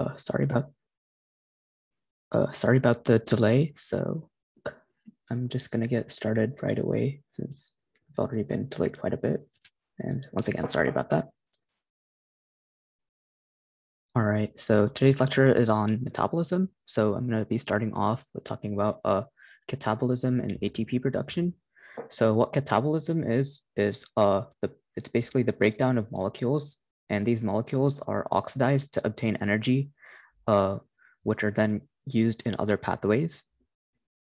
Uh, sorry about uh, sorry about the delay. So I'm just gonna get started right away since I've already been delayed quite a bit. And once again, sorry about that. All right, so today's lecture is on metabolism. So I'm gonna be starting off with talking about uh, catabolism and ATP production. So what catabolism is, is uh, the, it's basically the breakdown of molecules and these molecules are oxidized to obtain energy, uh, which are then used in other pathways.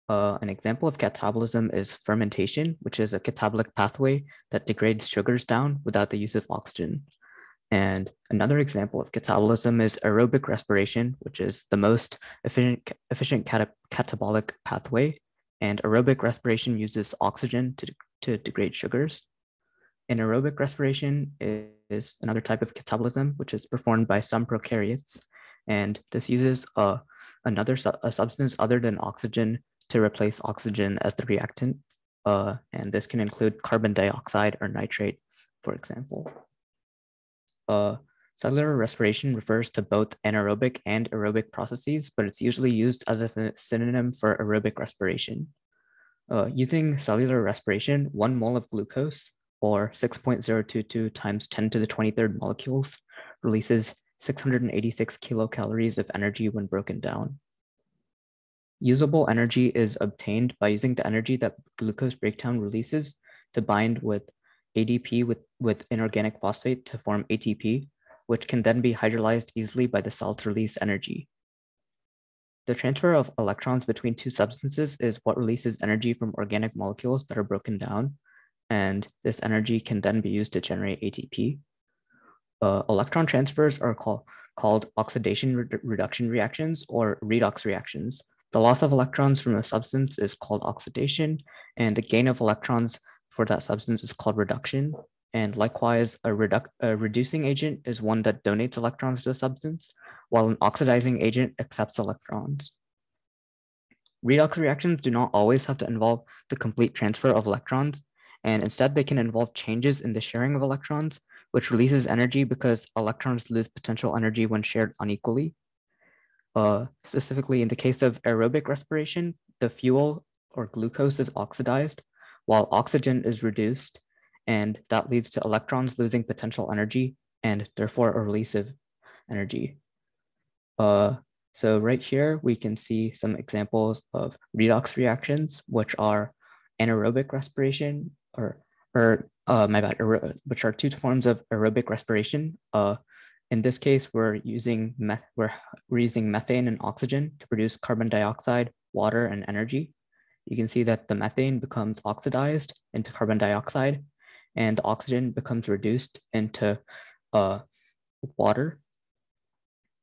Uh, an example of catabolism is fermentation, which is a catabolic pathway that degrades sugars down without the use of oxygen. And another example of catabolism is aerobic respiration, which is the most efficient, efficient cat catabolic pathway. And aerobic respiration uses oxygen to, to degrade sugars. Anaerobic respiration is another type of catabolism, which is performed by some prokaryotes. And this uses a, another su a substance other than oxygen to replace oxygen as the reactant. Uh, and this can include carbon dioxide or nitrate, for example. Uh, cellular respiration refers to both anaerobic and aerobic processes, but it's usually used as a synonym for aerobic respiration. Uh, using cellular respiration, one mole of glucose or 6.022 times 10 to the 23rd molecules, releases 686 kilocalories of energy when broken down. Usable energy is obtained by using the energy that glucose breakdown releases to bind with ADP with, with inorganic phosphate to form ATP, which can then be hydrolyzed easily by the cell to release energy. The transfer of electrons between two substances is what releases energy from organic molecules that are broken down, and this energy can then be used to generate ATP. Uh, electron transfers are call, called oxidation re reduction reactions or redox reactions. The loss of electrons from a substance is called oxidation, and the gain of electrons for that substance is called reduction. And likewise, a, a reducing agent is one that donates electrons to a substance, while an oxidizing agent accepts electrons. Redox reactions do not always have to involve the complete transfer of electrons, and instead they can involve changes in the sharing of electrons, which releases energy because electrons lose potential energy when shared unequally. Uh, specifically, in the case of aerobic respiration, the fuel or glucose is oxidized while oxygen is reduced, and that leads to electrons losing potential energy and therefore a release of energy. Uh, so right here, we can see some examples of redox reactions, which are anaerobic respiration or or uh, my bad, which are two forms of aerobic respiration. Uh, in this case, we're using meth we're, we're using methane and oxygen to produce carbon dioxide, water, and energy. You can see that the methane becomes oxidized into carbon dioxide, and the oxygen becomes reduced into uh, water.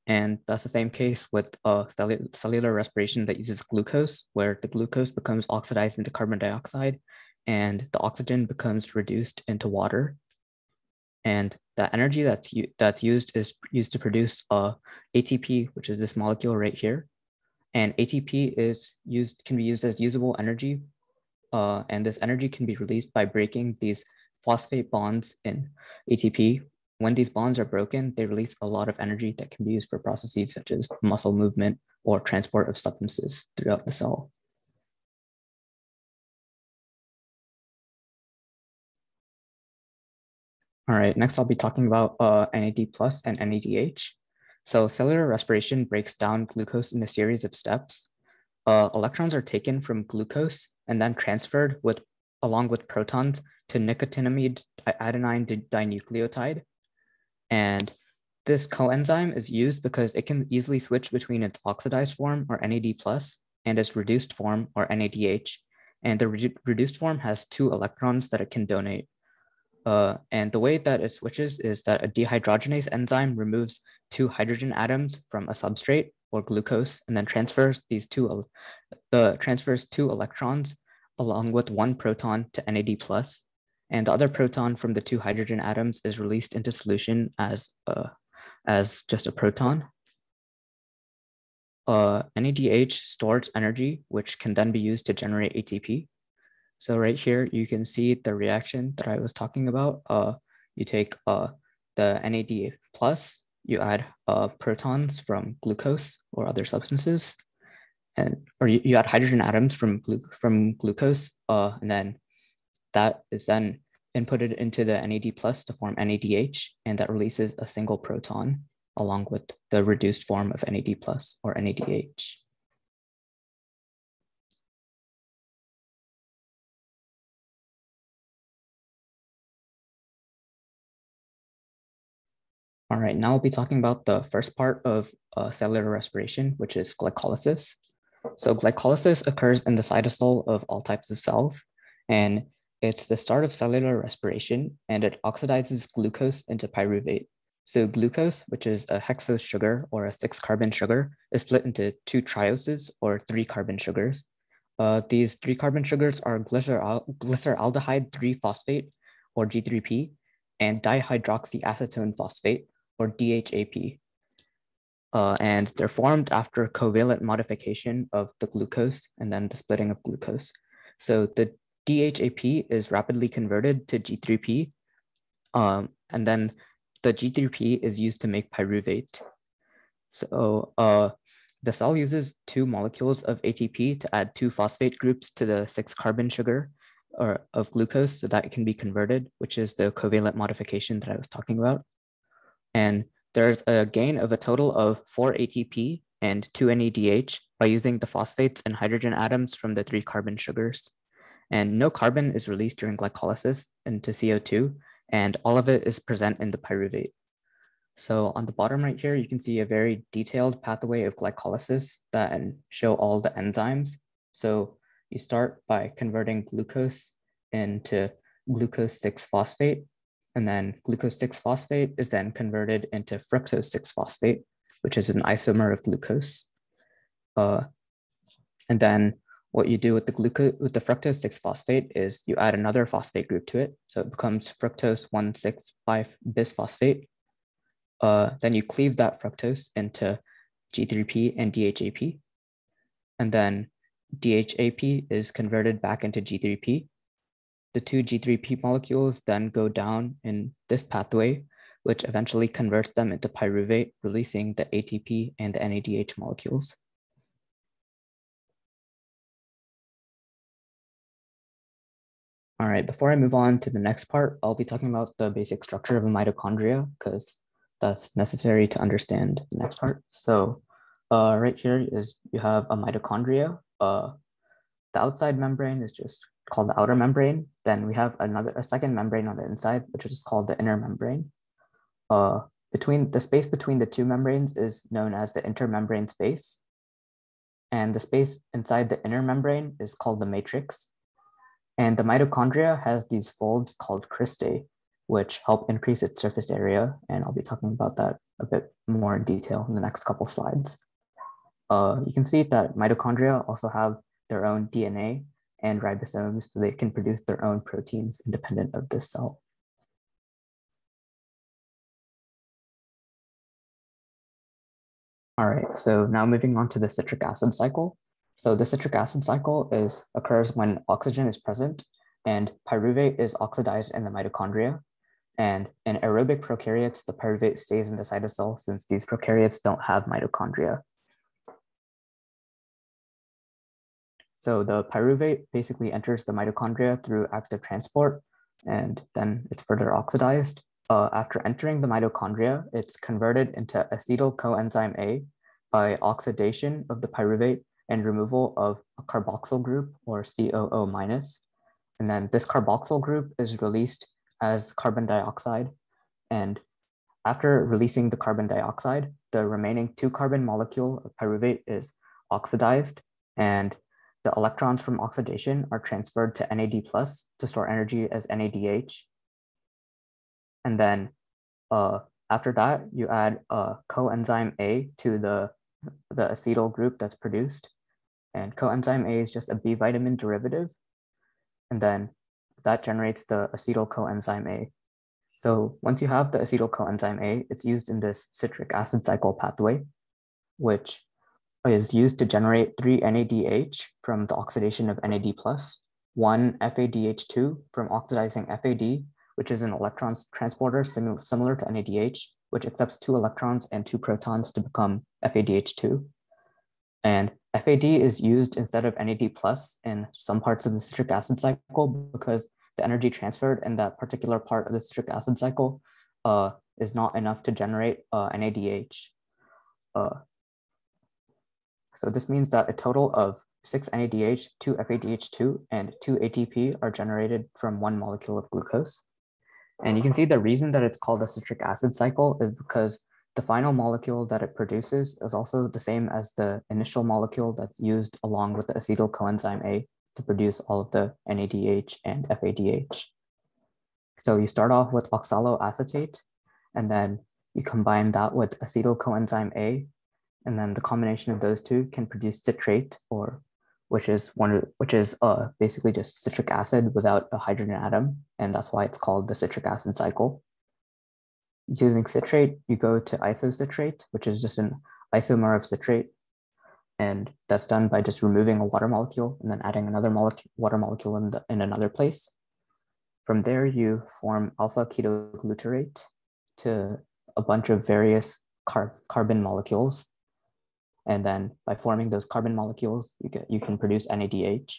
And that's the same case with uh, cellular respiration that uses glucose, where the glucose becomes oxidized into carbon dioxide, and the oxygen becomes reduced into water. And the energy that's, that's used is used to produce uh, ATP, which is this molecule right here. And ATP is used can be used as usable energy. Uh, and this energy can be released by breaking these phosphate bonds in ATP. When these bonds are broken, they release a lot of energy that can be used for processes such as muscle movement or transport of substances throughout the cell. All right, next I'll be talking about uh, NAD plus and NADH. So cellular respiration breaks down glucose in a series of steps. Uh, electrons are taken from glucose and then transferred with along with protons to nicotinamide adenine dinucleotide. And this coenzyme is used because it can easily switch between its oxidized form or NAD plus and its reduced form or NADH. And the re reduced form has two electrons that it can donate. Uh, and the way that it switches is that a dehydrogenase enzyme removes two hydrogen atoms from a substrate or glucose and then transfers these two, the transfers two electrons along with one proton to NAD plus, and the other proton from the two hydrogen atoms is released into solution as, uh, as just a proton. Uh, NADH stores energy, which can then be used to generate ATP. So right here, you can see the reaction that I was talking about. Uh, you take uh, the NAD plus you add uh, protons from glucose or other substances, and or you, you add hydrogen atoms from glu from glucose, uh, and then that is then inputted into the NAD plus to form NADH, and that releases a single proton along with the reduced form of NAD plus or NADH. All right, now we'll be talking about the first part of uh, cellular respiration, which is glycolysis. So glycolysis occurs in the cytosol of all types of cells, and it's the start of cellular respiration, and it oxidizes glucose into pyruvate. So glucose, which is a hexose sugar or a six carbon sugar, is split into two trioses or three carbon sugars. Uh, these three carbon sugars are glyceraldehyde 3 phosphate or G3P and dihydroxyacetone phosphate or DHAP. Uh, and they're formed after covalent modification of the glucose and then the splitting of glucose. So the DHAP is rapidly converted to G3P, um, and then the G3P is used to make pyruvate. So uh, the cell uses two molecules of ATP to add two phosphate groups to the six carbon sugar or of glucose so that it can be converted, which is the covalent modification that I was talking about. And there's a gain of a total of four ATP and two NADH by using the phosphates and hydrogen atoms from the three carbon sugars. And no carbon is released during glycolysis into CO2, and all of it is present in the pyruvate. So on the bottom right here, you can see a very detailed pathway of glycolysis that show all the enzymes. So you start by converting glucose into glucose 6-phosphate, and then glucose 6-phosphate is then converted into fructose 6-phosphate, which is an isomer of glucose. Uh, and then what you do with the glucose with the fructose 6-phosphate is you add another phosphate group to it. So it becomes fructose 1,6,5 bisphosphate. Uh, then you cleave that fructose into G3P and DHAP. And then DHAP is converted back into G3P. The two G3P molecules then go down in this pathway, which eventually converts them into pyruvate, releasing the ATP and the NADH molecules. All right, before I move on to the next part, I'll be talking about the basic structure of a mitochondria because that's necessary to understand the next part. So uh, right here is you have a mitochondria. Uh, the outside membrane is just called the outer membrane. Then we have another a second membrane on the inside, which is called the inner membrane. Uh, between the space between the two membranes is known as the intermembrane space. And the space inside the inner membrane is called the matrix. And the mitochondria has these folds called cristae, which help increase its surface area. And I'll be talking about that a bit more in detail in the next couple slides. Uh, you can see that mitochondria also have their own DNA and ribosomes, so they can produce their own proteins independent of this cell. All right, so now moving on to the citric acid cycle. So the citric acid cycle is occurs when oxygen is present and pyruvate is oxidized in the mitochondria. And in aerobic prokaryotes, the pyruvate stays in the cytosol since these prokaryotes don't have mitochondria. So the pyruvate basically enters the mitochondria through active transport, and then it's further oxidized. Uh, after entering the mitochondria, it's converted into acetyl coenzyme A by oxidation of the pyruvate and removal of a carboxyl group or COO minus. And then this carboxyl group is released as carbon dioxide. And after releasing the carbon dioxide, the remaining two carbon molecule of pyruvate is oxidized and the electrons from oxidation are transferred to NAD plus to store energy as NADH. And then uh, after that, you add a coenzyme A to the, the acetyl group that's produced. And coenzyme A is just a B vitamin derivative. And then that generates the acetyl coenzyme A. So once you have the acetyl coenzyme A, it's used in this citric acid cycle pathway, which is used to generate three NADH from the oxidation of NAD+, one FADH2 from oxidizing FAD, which is an electron transporter similar to NADH, which accepts two electrons and two protons to become FADH2. And FAD is used instead of NAD plus in some parts of the citric acid cycle because the energy transferred in that particular part of the citric acid cycle uh, is not enough to generate uh, NADH. Uh, so this means that a total of six NADH, two FADH2, and two ATP are generated from one molecule of glucose. And you can see the reason that it's called a citric acid cycle is because the final molecule that it produces is also the same as the initial molecule that's used along with the acetyl coenzyme A to produce all of the NADH and FADH. So you start off with oxaloacetate, and then you combine that with acetyl coenzyme A, and then the combination of those two can produce citrate, or which is one which is uh, basically just citric acid without a hydrogen atom, and that's why it's called the citric acid cycle. Using citrate, you go to isocitrate, which is just an isomer of citrate, and that's done by just removing a water molecule and then adding another molecule, water molecule in, the, in another place. From there, you form alpha ketoglutarate to a bunch of various car carbon molecules and then by forming those carbon molecules, you, get, you can produce NADH.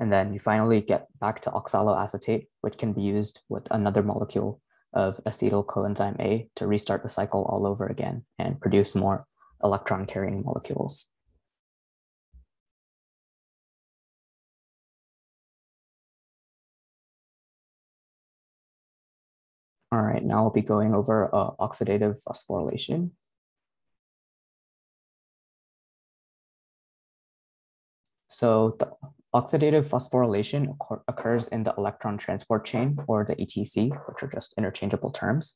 And then you finally get back to oxaloacetate, which can be used with another molecule of acetyl coenzyme A to restart the cycle all over again and produce more electron carrying molecules. All right, now I'll be going over uh, oxidative phosphorylation. So the oxidative phosphorylation occurs in the electron transport chain or the ETC, which are just interchangeable terms.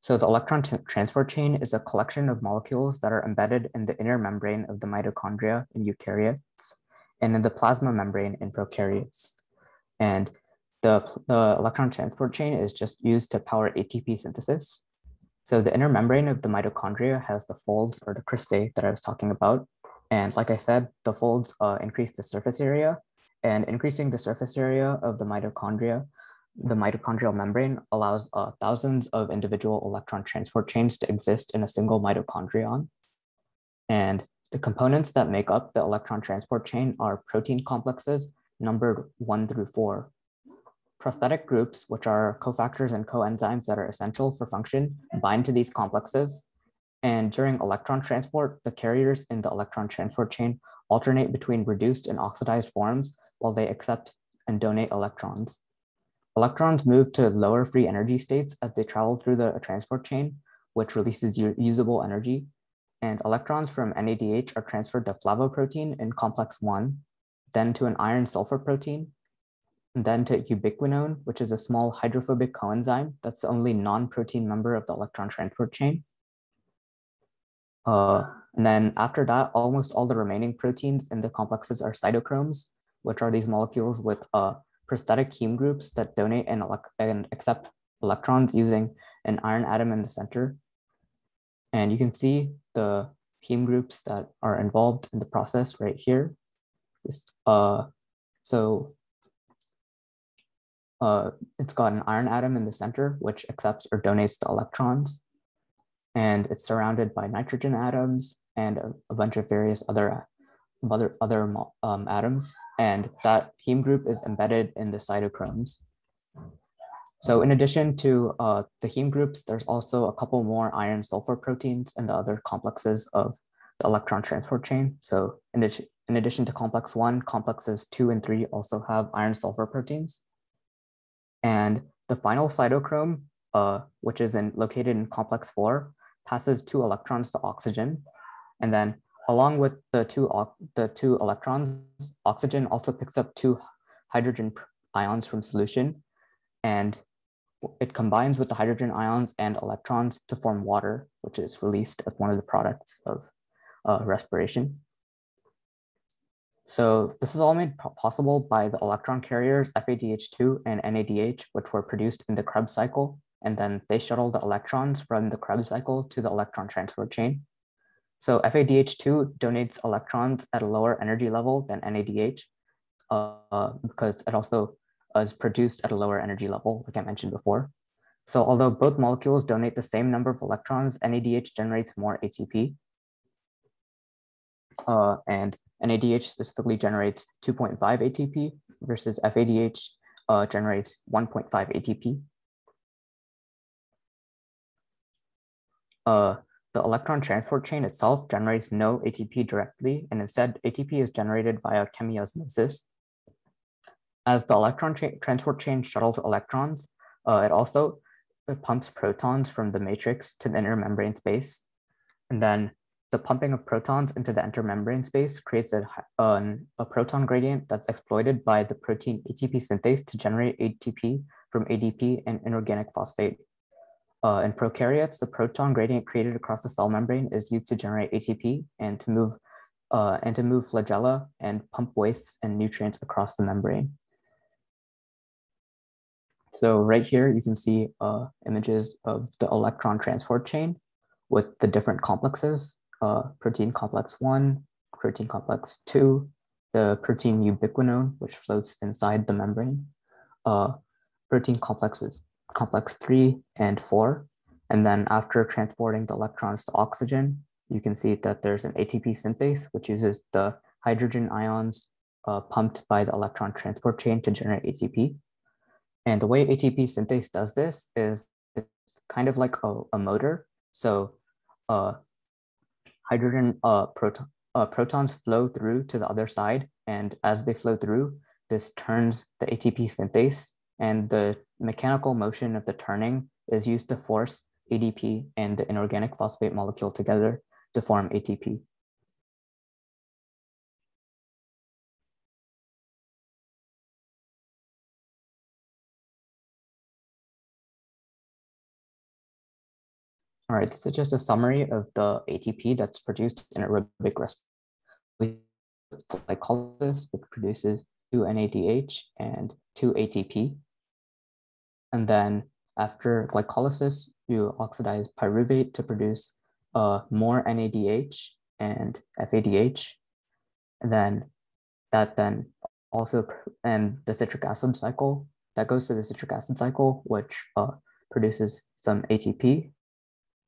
So the electron transport chain is a collection of molecules that are embedded in the inner membrane of the mitochondria in eukaryotes and in the plasma membrane in prokaryotes. And the, the electron transport chain is just used to power ATP synthesis. So the inner membrane of the mitochondria has the folds or the cristae that I was talking about, and like I said, the folds uh, increase the surface area and increasing the surface area of the mitochondria, the mitochondrial membrane allows uh, thousands of individual electron transport chains to exist in a single mitochondrion. And the components that make up the electron transport chain are protein complexes numbered one through four. Prosthetic groups, which are cofactors and coenzymes that are essential for function, bind to these complexes and during electron transport, the carriers in the electron transport chain alternate between reduced and oxidized forms while they accept and donate electrons. Electrons move to lower free energy states as they travel through the transport chain, which releases usable energy. And electrons from NADH are transferred to flavoprotein in complex one, then to an iron sulfur protein, and then to ubiquinone, which is a small hydrophobic coenzyme that's the only non-protein member of the electron transport chain. Uh, and then after that, almost all the remaining proteins in the complexes are cytochromes, which are these molecules with uh, prosthetic heme groups that donate and, and accept electrons using an iron atom in the center. And you can see the heme groups that are involved in the process right here. Uh, so uh, it's got an iron atom in the center, which accepts or donates the electrons and it's surrounded by nitrogen atoms and a, a bunch of various other other other um, atoms, and that heme group is embedded in the cytochromes. So in addition to uh, the heme groups, there's also a couple more iron sulfur proteins and the other complexes of the electron transport chain. So in, addition, in addition to complex one, complexes two and three also have iron sulfur proteins. And the final cytochrome, uh, which is in, located in complex four, passes two electrons to oxygen. And then along with the two, the two electrons, oxygen also picks up two hydrogen ions from solution and it combines with the hydrogen ions and electrons to form water, which is released as one of the products of uh, respiration. So this is all made possible by the electron carriers FADH2 and NADH, which were produced in the Krebs cycle and then they shuttle the electrons from the Krebs cycle to the electron transport chain. So FADH2 donates electrons at a lower energy level than NADH uh, because it also is produced at a lower energy level, like I mentioned before. So although both molecules donate the same number of electrons, NADH generates more ATP. Uh, and NADH specifically generates 2.5 ATP versus FADH uh, generates 1.5 ATP. Uh, the electron transport chain itself generates no ATP directly, and instead ATP is generated via chemiosmosis. As the electron tra transport chain shuttles electrons, uh, it also pumps protons from the matrix to the inner membrane space. And then the pumping of protons into the intermembrane space creates a, an, a proton gradient that's exploited by the protein ATP synthase to generate ATP from ADP and inorganic phosphate. Uh, in prokaryotes, the proton gradient created across the cell membrane is used to generate ATP and to move uh, and to move flagella and pump wastes and nutrients across the membrane. So right here, you can see uh, images of the electron transport chain with the different complexes uh, protein complex one, protein complex two, the protein ubiquinone, which floats inside the membrane, uh, protein complexes complex three and four. And then after transporting the electrons to oxygen, you can see that there's an ATP synthase, which uses the hydrogen ions uh, pumped by the electron transport chain to generate ATP. And the way ATP synthase does this is it's kind of like a, a motor. So uh, hydrogen uh, proton, uh, protons flow through to the other side. And as they flow through, this turns the ATP synthase and the mechanical motion of the turning is used to force ADP and the inorganic phosphate molecule together to form ATP. All right, this is just a summary of the ATP that's produced in aerobic respiration. With glycolysis, which produces 2 NADH and 2 ATP. And then after glycolysis, you oxidize pyruvate to produce uh, more NADH and FADH. And then that then also, and the citric acid cycle, that goes to the citric acid cycle, which uh, produces some ATP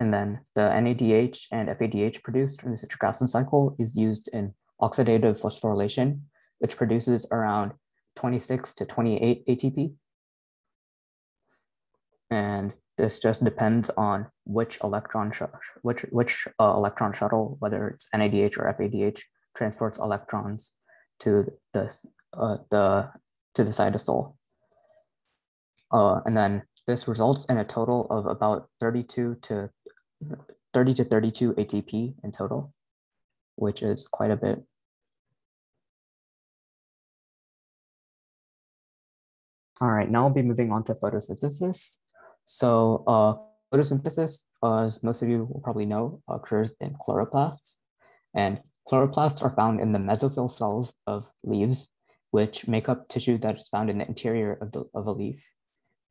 and then the NADH and FADH produced in the citric acid cycle is used in oxidative phosphorylation, which produces around 26 to 28 ATP. And this just depends on which electron which which uh, electron shuttle, whether it's NADH or FADH, transports electrons to the uh, the to the cytosol. Uh, and then this results in a total of about 32 to 30 to 32 ATP in total, which is quite a bit. All right, now I'll be moving on to photosynthesis. So uh, photosynthesis, uh, as most of you will probably know, occurs in chloroplasts. And chloroplasts are found in the mesophyll cells of leaves, which make up tissue that is found in the interior of, the, of a leaf.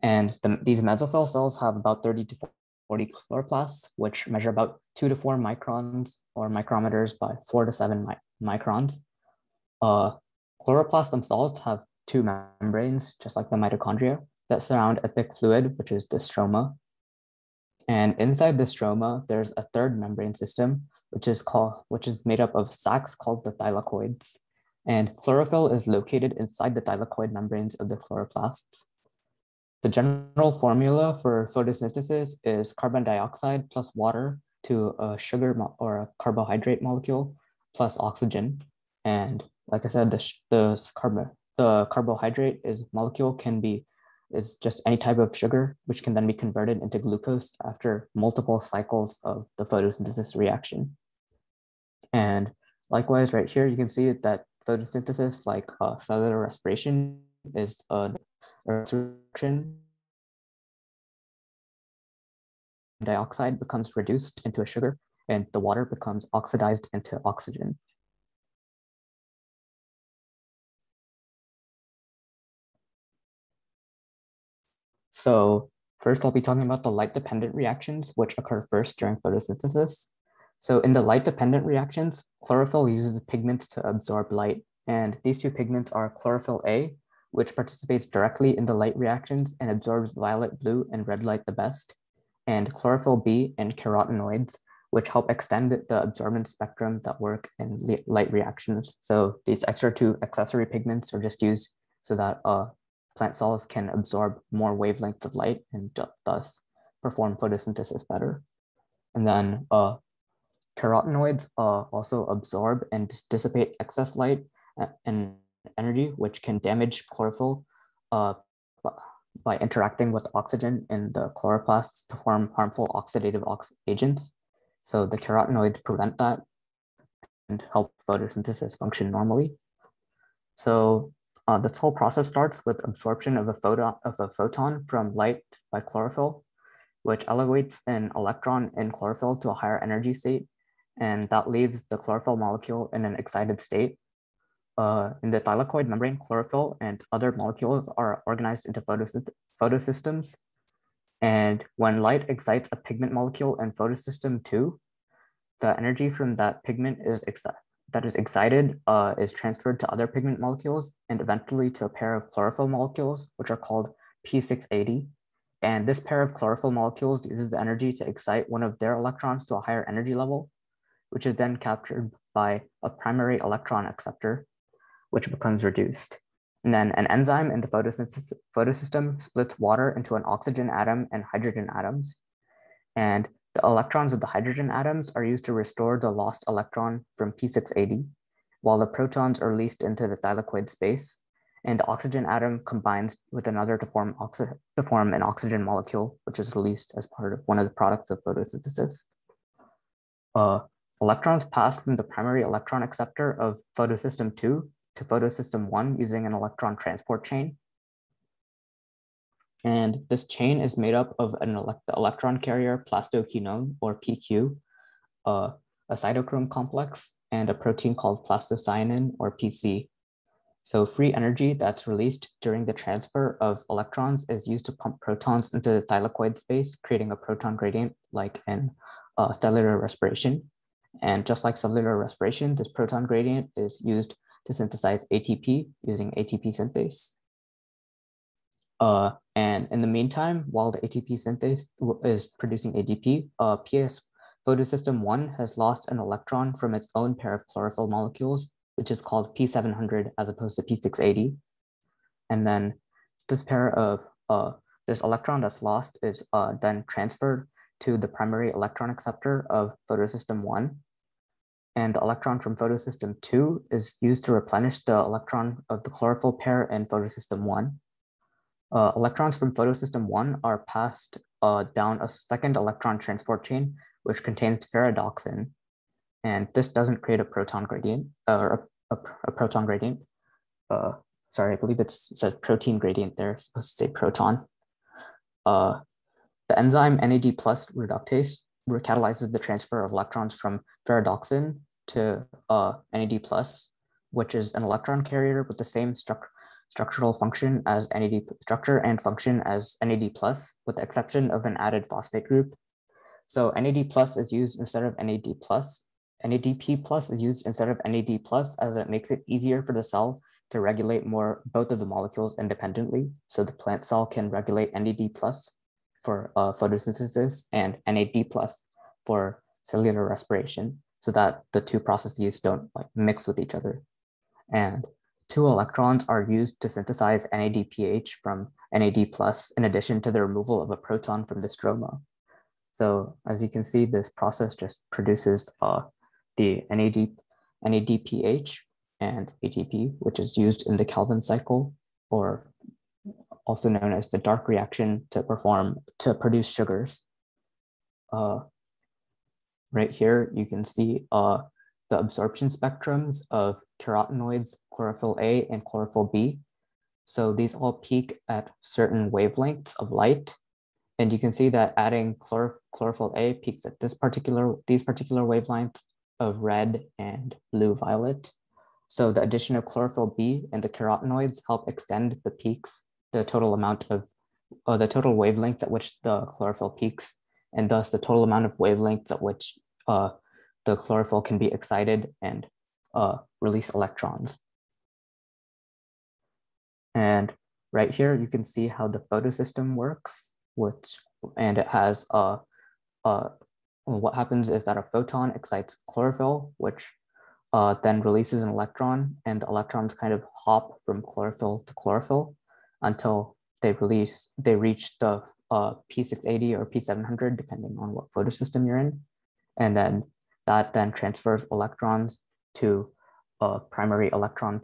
And the, these mesophyll cells have about 30 to 40 chloroplasts, which measure about two to four microns or micrometers by four to seven mi microns. Uh, chloroplasts themselves have two membranes, just like the mitochondria, that surround a thick fluid, which is the stroma. And inside the stroma, there's a third membrane system, which is called, which is made up of sacs called the thylakoids. And chlorophyll is located inside the thylakoid membranes of the chloroplasts. The general formula for photosynthesis is carbon dioxide plus water to a sugar or a carbohydrate molecule plus oxygen. And like I said, the, the, carbon, the carbohydrate is molecule can be is just any type of sugar, which can then be converted into glucose after multiple cycles of the photosynthesis reaction. And likewise, right here, you can see that photosynthesis, like uh, cellular respiration, is a reaction dioxide becomes reduced into a sugar and the water becomes oxidized into oxygen. So first I'll be talking about the light-dependent reactions, which occur first during photosynthesis. So in the light-dependent reactions, chlorophyll uses pigments to absorb light. And these two pigments are chlorophyll A, which participates directly in the light reactions and absorbs violet, blue, and red light the best, and chlorophyll B and carotenoids, which help extend the absorbance spectrum that work in light reactions. So these extra two accessory pigments are just used so that uh, plant cells can absorb more wavelengths of light and thus perform photosynthesis better. And then uh, carotenoids uh, also absorb and dissipate excess light and energy, which can damage chlorophyll uh, by interacting with oxygen in the chloroplasts to form harmful oxidative ox agents. So the carotenoids prevent that and help photosynthesis function normally. So uh, this whole process starts with absorption of a, photon, of a photon from light by chlorophyll, which elevates an electron in chlorophyll to a higher energy state, and that leaves the chlorophyll molecule in an excited state. Uh, in the thylakoid membrane, chlorophyll and other molecules are organized into photosystems. And when light excites a pigment molecule in photosystem two, the energy from that pigment is excited that is excited uh, is transferred to other pigment molecules and eventually to a pair of chlorophyll molecules, which are called P680. And this pair of chlorophyll molecules uses the energy to excite one of their electrons to a higher energy level, which is then captured by a primary electron acceptor, which becomes reduced. And then an enzyme in the photosystem splits water into an oxygen atom and hydrogen atoms. And the electrons of the hydrogen atoms are used to restore the lost electron from P680, while the protons are released into the thylakoid space, and the oxygen atom combines with another to form, to form an oxygen molecule, which is released as part of one of the products of photosynthesis. Uh, electrons pass from the primary electron acceptor of photosystem 2 to photosystem 1 using an electron transport chain. And this chain is made up of an elect electron carrier plastoquinone or PQ, uh, a cytochrome complex, and a protein called plastocyanin or PC. So free energy that's released during the transfer of electrons is used to pump protons into the thylakoid space, creating a proton gradient like in uh, cellular respiration. And just like cellular respiration, this proton gradient is used to synthesize ATP using ATP synthase. Uh, and in the meantime, while the ATP synthase is producing ADP, uh, PS photosystem one has lost an electron from its own pair of chlorophyll molecules, which is called P700 as opposed to P680. And then this pair of uh, this electron that's lost is uh, then transferred to the primary electron acceptor of photosystem one. And the electron from photosystem two is used to replenish the electron of the chlorophyll pair in photosystem one. Uh, electrons from photosystem one are passed uh, down a second electron transport chain, which contains ferredoxin. And this doesn't create a proton gradient or a, a, a proton gradient. Uh, sorry, I believe it says protein gradient there, it's supposed to say proton. Uh, the enzyme NAD plus reductase catalyzes the transfer of electrons from ferredoxin to uh, NAD plus, which is an electron carrier with the same structure structural function as NAD structure and function as NAD plus, with the exception of an added phosphate group. So NAD plus is used instead of NAD plus. NADP plus is used instead of NAD plus as it makes it easier for the cell to regulate more both of the molecules independently. So the plant cell can regulate NAD plus for uh, photosynthesis and NAD plus for cellular respiration so that the two processes don't like mix with each other. And Two electrons are used to synthesize NADPH from NAD plus in addition to the removal of a proton from the stroma. So as you can see, this process just produces uh, the NAD, NADPH and ATP, which is used in the Calvin cycle, or also known as the dark reaction to perform to produce sugars. Uh, right here, you can see uh, the absorption spectrums of carotenoids, chlorophyll A and chlorophyll B. So these all peak at certain wavelengths of light. And you can see that adding chlor chlorophyll A peaks at this particular, these particular wavelengths of red and blue violet. So the addition of chlorophyll B and the carotenoids help extend the peaks, the total amount of, uh, the total wavelength at which the chlorophyll peaks, and thus the total amount of wavelength at which uh, the chlorophyll can be excited and uh, release electrons. And right here, you can see how the photosystem works, which, and it has a, a what happens is that a photon excites chlorophyll, which uh, then releases an electron and the electrons kind of hop from chlorophyll to chlorophyll until they release, they reach the uh, P680 or P700, depending on what photosystem you're in. And then that then transfers electrons to a primary electron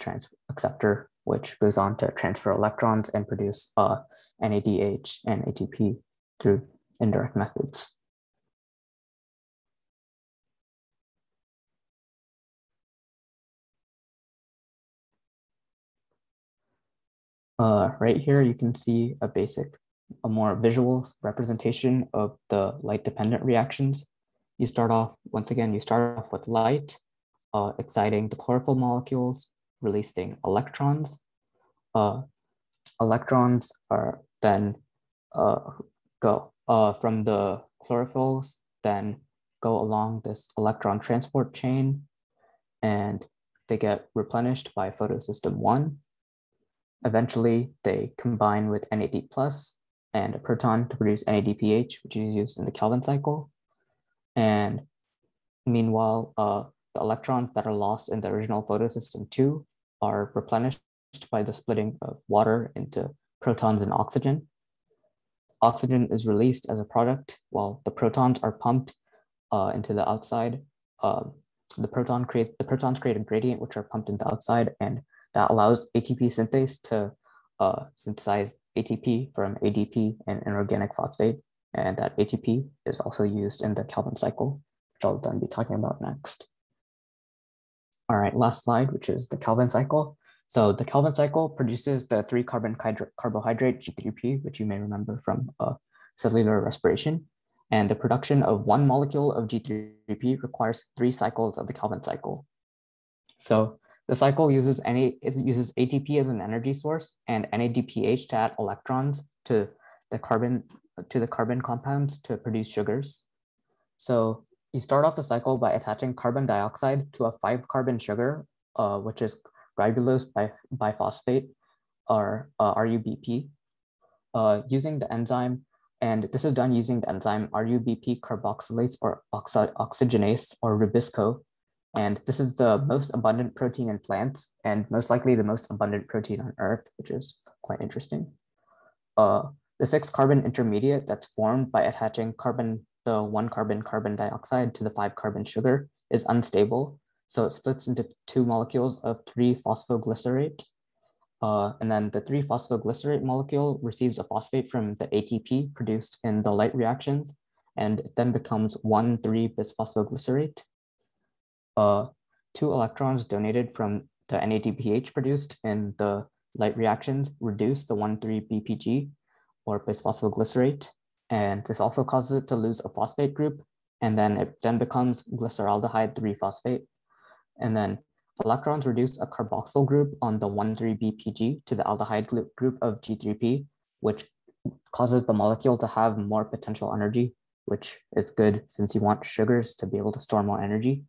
acceptor, which goes on to transfer electrons and produce uh, NADH and ATP through indirect methods. Uh, right here, you can see a basic, a more visual representation of the light dependent reactions. You start off, once again, you start off with light, uh, exciting the chlorophyll molecules, releasing electrons. Uh, electrons are then uh, go uh, from the chlorophylls, then go along this electron transport chain, and they get replenished by photosystem one. Eventually, they combine with NAD plus and a proton to produce NADPH, which is used in the Calvin cycle. And meanwhile, uh, the electrons that are lost in the original photosystem two are replenished by the splitting of water into protons and oxygen. Oxygen is released as a product while the protons are pumped uh, into the outside. Uh, the proton create the protons create a gradient which are pumped into the outside and that allows ATP synthase to uh, synthesize ATP from ADP and inorganic phosphate. And that ATP is also used in the Calvin cycle, which I'll then be talking about next. All right, last slide, which is the Calvin cycle. So the Calvin cycle produces the three carbon carbohydrate G3P, which you may remember from cellular respiration. And the production of one molecule of G3P requires three cycles of the Calvin cycle. So the cycle uses any it uses ATP as an energy source and NADPH to add electrons to the carbon to the carbon compounds to produce sugars. So you start off the cycle by attaching carbon dioxide to a five carbon sugar, uh, which is ribulose biphosphate or uh, RUBP, uh, using the enzyme. And this is done using the enzyme RUBP carboxylase or oxy oxygenase or Rubisco and this is the most abundant protein in plants and most likely the most abundant protein on Earth, which is quite interesting. Uh, the six carbon intermediate that's formed by attaching carbon, the one carbon carbon dioxide to the five carbon sugar is unstable. So it splits into two molecules of three phosphoglycerate. Uh, and then the three phosphoglycerate molecule receives a phosphate from the ATP produced in the light reactions, and it then becomes one three bisphosphoglycerate uh, two electrons donated from the NADPH produced in the light reactions reduce the 1,3-BPG or bisphosphoglycerate. And this also causes it to lose a phosphate group. And then it then becomes glyceraldehyde 3-phosphate. And then electrons reduce a carboxyl group on the 1,3-BPG to the aldehyde group of G3P, which causes the molecule to have more potential energy, which is good since you want sugars to be able to store more energy.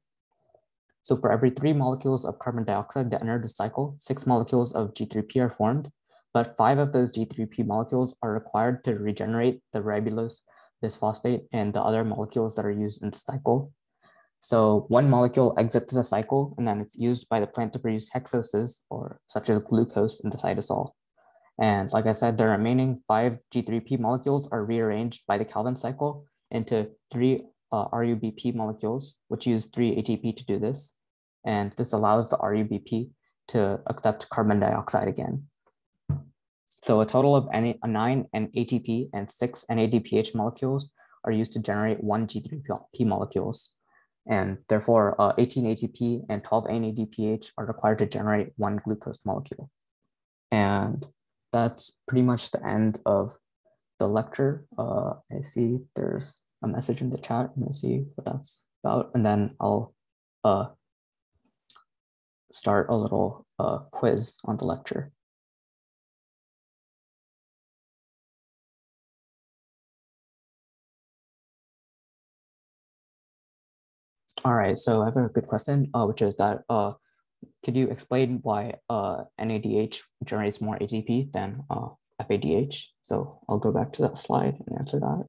So for every three molecules of carbon dioxide that enter the cycle, six molecules of G3P are formed, but five of those G3P molecules are required to regenerate the ribulose bisphosphate and the other molecules that are used in the cycle. So one molecule exits the cycle and then it's used by the plant to produce hexoses or such as glucose in the cytosol. And like I said, the remaining five G3P molecules are rearranged by the Calvin cycle into three uh, RUBP molecules, which use 3 ATP to do this. And this allows the RUBP to accept carbon dioxide again. So a total of N nine and ATP and six NADPH molecules are used to generate one G3P molecules. And therefore, uh, 18 ATP and 12 NADPH are required to generate one glucose molecule. And that's pretty much the end of the lecture. Uh, I see there's a message in the chat. I'm gonna see what that's about, and then I'll uh, start a little uh, quiz on the lecture. All right, so I have a good question, uh, which is that uh, could you explain why uh, NADH generates more ATP than uh, FADH? So I'll go back to that slide and answer that.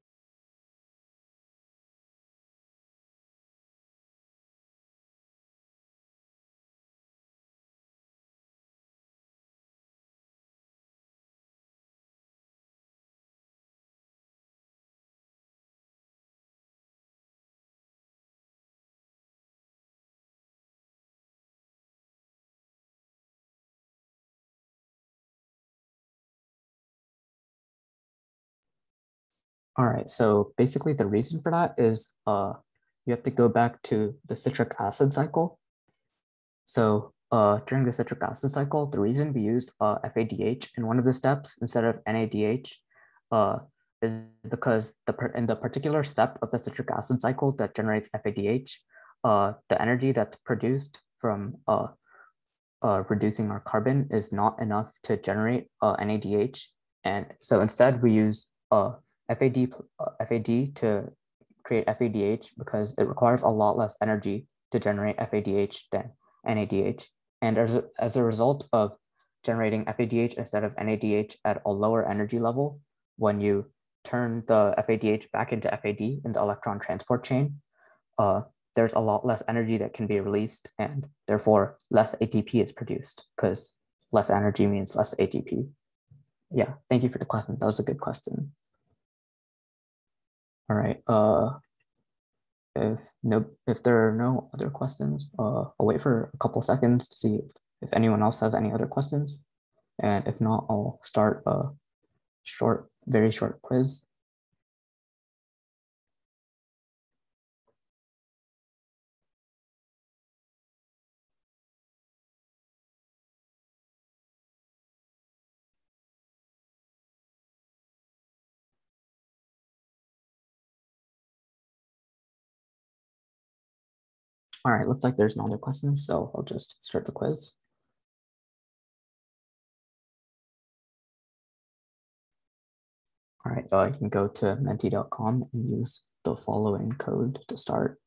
All right, so basically the reason for that is uh, you have to go back to the citric acid cycle. So uh, during the citric acid cycle, the reason we use uh, FADH in one of the steps instead of NADH uh, is because the in the particular step of the citric acid cycle that generates FADH, uh, the energy that's produced from uh, uh, reducing our carbon is not enough to generate uh, NADH. And so instead we use uh, FAD, uh, FAD to create FADH because it requires a lot less energy to generate FADH than NADH. And as a, as a result of generating FADH instead of NADH at a lower energy level, when you turn the FADH back into FAD in the electron transport chain, uh, there's a lot less energy that can be released and therefore less ATP is produced because less energy means less ATP. Yeah, thank you for the question. That was a good question. All right. Uh, if no, if there are no other questions, uh, I'll wait for a couple seconds to see if anyone else has any other questions. And if not, I'll start a short, very short quiz. All right, looks like there's no other questions, so I'll just start the quiz. All right, uh, you can go to menti.com and use the following code to start.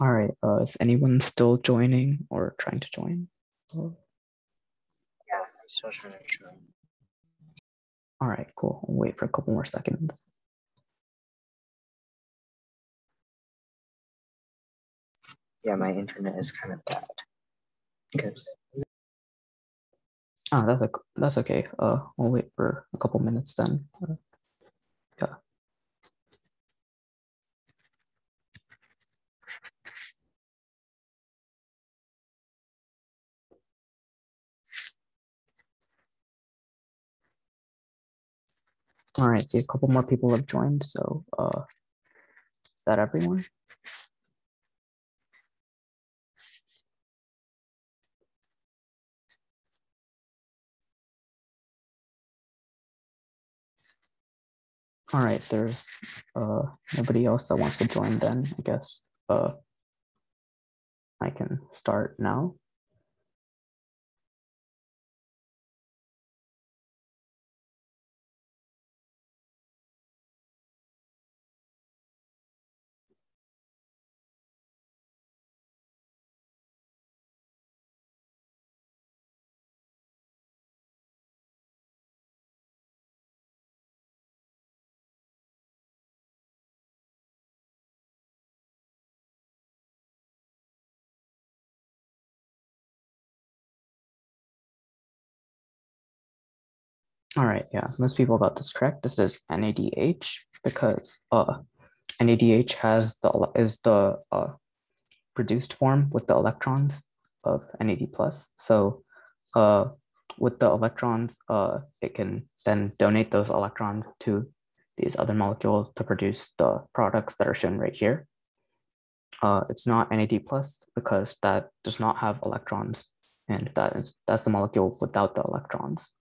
All right, uh, is anyone still joining or trying to join? Yeah, I'm still trying to join. All right, cool. I'll wait for a couple more seconds. Yeah, my internet is kind of bad because Ah, that's a, that's okay. Uh, I'll wait for a couple minutes then. All right, see a couple more people have joined. So uh, is that everyone? All right, there's uh, nobody else that wants to join then, I guess. Uh, I can start now. All right, yeah, most people got this correct. This is NADH because uh, NADH has the is the uh, reduced form with the electrons of NAD plus. So uh, with the electrons, uh, it can then donate those electrons to these other molecules to produce the products that are shown right here. Uh, it's not NAD plus because that does not have electrons and that is that's the molecule without the electrons.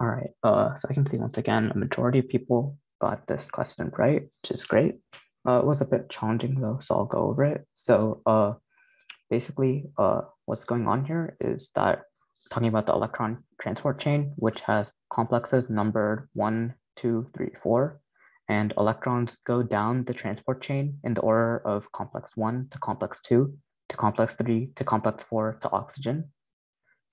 All right, uh, so I can see once again, a majority of people got this question right, which is great. Uh, it was a bit challenging though, so I'll go over it. So uh, basically, uh, what's going on here is that talking about the electron transport chain, which has complexes numbered one, two, three, four, and electrons go down the transport chain in the order of complex one to complex two to complex three to complex four to oxygen.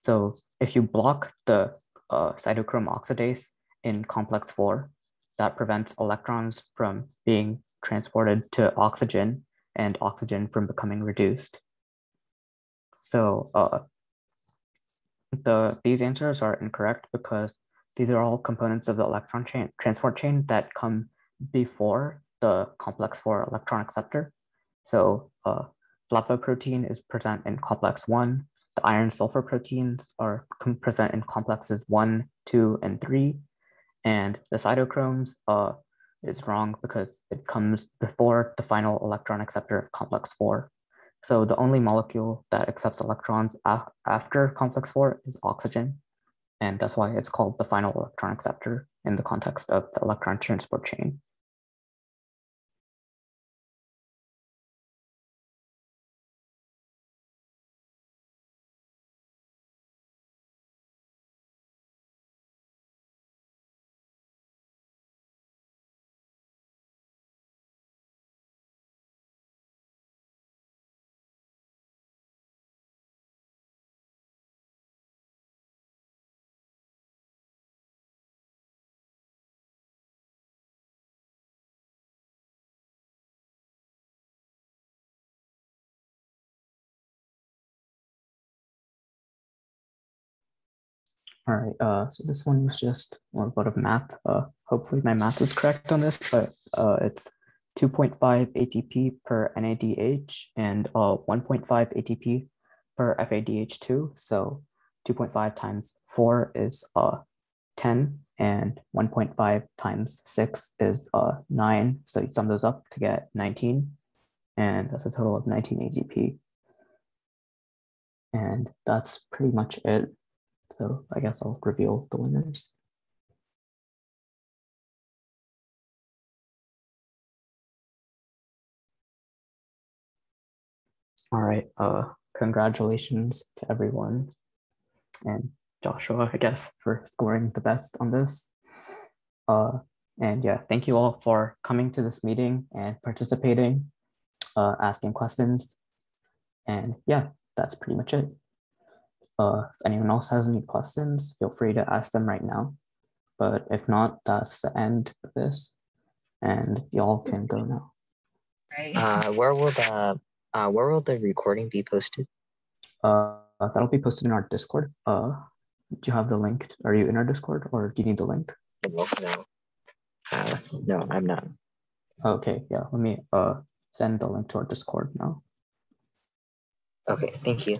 So if you block the uh, cytochrome oxidase in complex four that prevents electrons from being transported to oxygen and oxygen from becoming reduced. So uh, the these answers are incorrect because these are all components of the electron chain transport chain that come before the complex 4 electron acceptor. So uh, flavoprotein is present in complex 1, the iron sulfur proteins are present in complexes one, two, and three. And the cytochromes uh, is wrong because it comes before the final electron acceptor of complex four. So the only molecule that accepts electrons af after complex four is oxygen. And that's why it's called the final electron acceptor in the context of the electron transport chain. All right, uh, so this one was just a little bit of math. Uh, hopefully my math is correct on this, but uh, it's 2.5 ATP per NADH and uh, 1.5 ATP per FADH2. So 2.5 times 4 is uh, 10 and 1.5 times 6 is uh, 9. So you sum those up to get 19 and that's a total of 19 ATP. And that's pretty much it. So I guess I'll reveal the winners. All right, uh, congratulations to everyone. And Joshua, I guess, for scoring the best on this. Uh, and yeah, thank you all for coming to this meeting and participating, uh, asking questions. And yeah, that's pretty much it. Uh, if anyone else has any questions, feel free to ask them right now. But if not, that's the end of this. And y'all can go now. Uh, where will the uh, where will the recording be posted? Uh, that'll be posted in our Discord. Uh, do you have the link? Are you in our Discord or do you need the link? No, no, uh, no, I'm not. Okay, yeah. Let me uh send the link to our Discord now. Okay, thank you.